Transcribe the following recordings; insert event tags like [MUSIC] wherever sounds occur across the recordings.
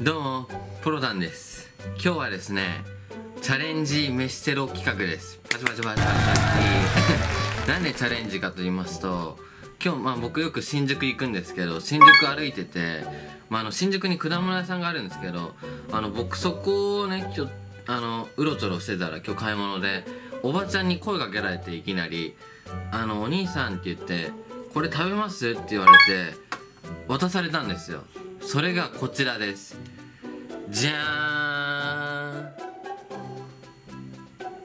どうもプロダンです。今日はですねチャレンジ飯テロ企画です。パチパチパチパチパチ。[LAUGHS] なんでチャレンジかと言いますと今日まあ僕よく新宿行くんですけど新宿歩いてて、まあ、あの新宿に果物屋さんがあるんですけどあの僕そこをね今日あのうろちょろしてたら今日買い物でおばちゃんに声かけられていきなり「あのお兄さん」って言って「これ食べます?」って言われて渡されたんですよ。それがこちらです。じゃーん。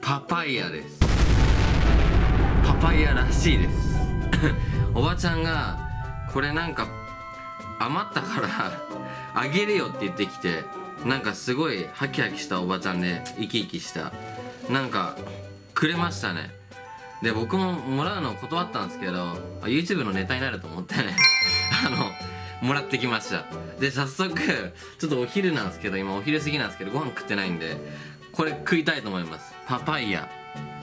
パパイヤです。パパイヤらしいです。[LAUGHS] おばちゃんがこれなんか余ったからあげるよって言ってきてなんかすごいハキハキしたおばちゃんで生き生きした。なんかくれましたね。で僕ももらうの断ったんですけど YouTube のネタになると思ってね。[LAUGHS] あのもらってきました。で早速ちょっとお昼なんですけど今お昼過ぎなんですけどご飯食ってないんでこれ食いたいと思います。パパイヤ。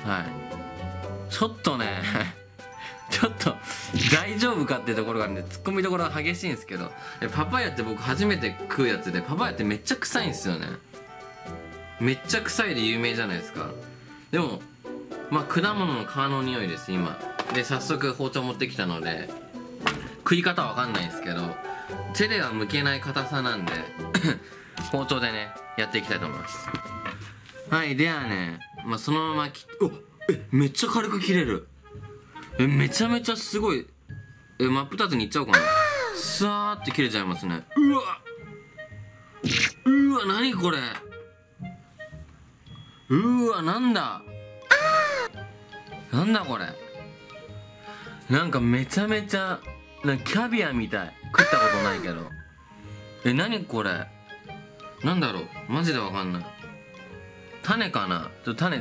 はい。ちょっとね [LAUGHS] ちょっと大丈夫かっていうところがあるんでツッコミどころが激しいんですけどパパイヤって僕初めて食うやつでパパイヤってめっちゃ臭いんですよね。めっちゃ臭いで有名じゃないですか。でもまあ果物の皮の匂いです今。で早速包丁持ってきたので食い方わかんないですけど手では剥けない硬さなんで [COUGHS] 包丁でねやっていきたいと思います。はいではね、まあ、そのまま切おえめっちゃ軽く切れる。えめちゃめちゃすごい。え真っ二つにいっちゃおうかな。さーって切れちゃいますね。うわ。うわ何これ。うわなんだ。なんだこれ。なんかめちゃめちゃなキャビアみたい。食ったことないけど。え何これ？なんだろう？マジでわかんない。種かな？ちょっと種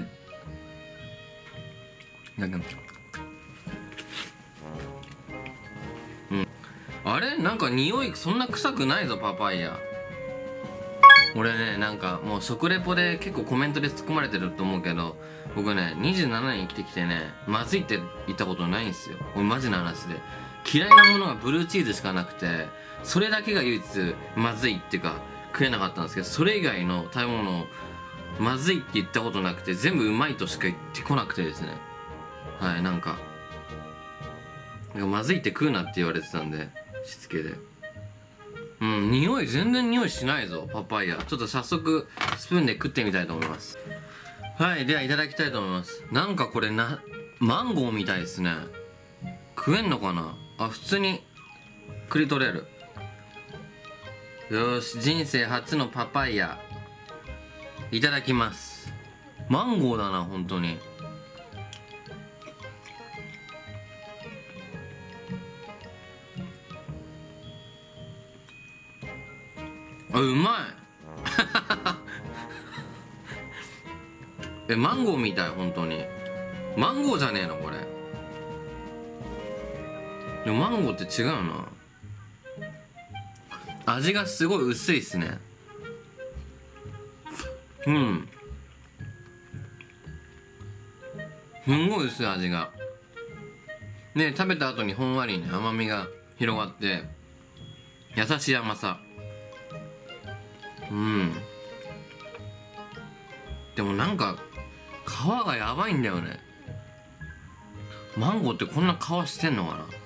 うん。あれ？なんか匂いそんな臭くないぞパパイヤ。俺ねなんかもう食レポで結構コメントで突っ込まれてると思うけど僕ね27年生きてきてねまずいって言ったことないんですよ。俺マジな話で。嫌いなものがブルーチーズしかなくてそれだけが唯一まずいっていうか食えなかったんですけどそれ以外の食べ物まずいって言ったことなくて全部うまいとしか言ってこなくてですね。はいなんかなんかまずいって食うなって言われてたんでしつけで。うん匂い全然匂いしないぞパパイヤ。ちょっと早速スプーンで食ってみたいと思います。はいではいただきたいと思います。なんかこれなマンゴーみたいですね。食えんのかな？あ普通にくり取れる。よし人生初のパパイヤ。いただきます。マンゴーだな本当に。あうまい。[LAUGHS] えマンゴーみたい本当に。マンゴーじゃねえのこれ。でもマンゴーって違うな。味がすごい薄いっすね。うん。すんごい薄い味が。ね食べた後にほんわりね甘みが広がって優しい甘さ。うん。でもなんか皮がやばいんだよね。マンゴーってこんな皮してんのかな？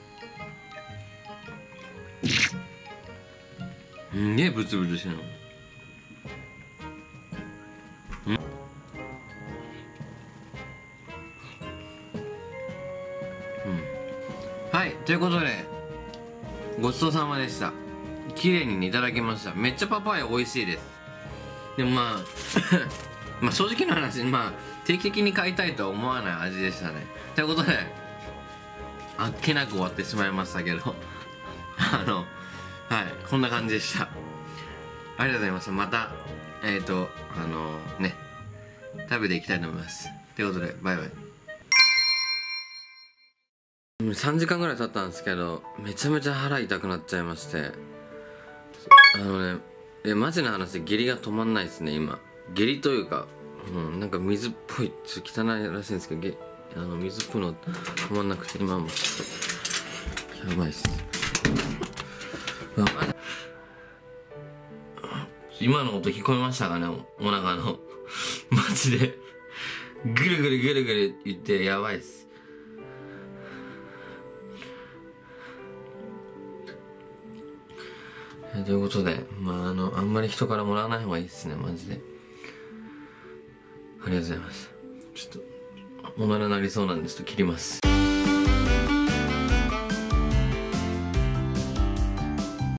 すげえブツブツしてんの。うん。はいということでごちそうさまでした。綺麗にねいただきました。めっちゃパパイヤ美味しいです。でもまあ [LAUGHS] まあ正直な話まあ定期的に買いたいとは思わない味でしたね。ということであっけなく終わってしまいましたけど。[LAUGHS] あのはいこんな感じでした。ありがとうございましたまたえっ、ー、とあのね食べていきたいと思います。ということでバイバイ。3時間ぐらい経ったんですけどめちゃめちゃ腹痛くなっちゃいまして。あのねえマジな話下痢が止まんないですね今。下痢というか、うん、なんか水っぽいちょっと汚いらしいんですけどげあの水っぽいの止まんなくて今もちょっとやばいっす。今の音聞こえましたかね？お腹の。[LAUGHS] マジで。ぐるぐるぐるぐる言ってやばいっす。ということでまああのあんまり人からもらわない方がいいですねマジで。ありがとうございます。ちょっとおならなりそうなんでちょっと切ります。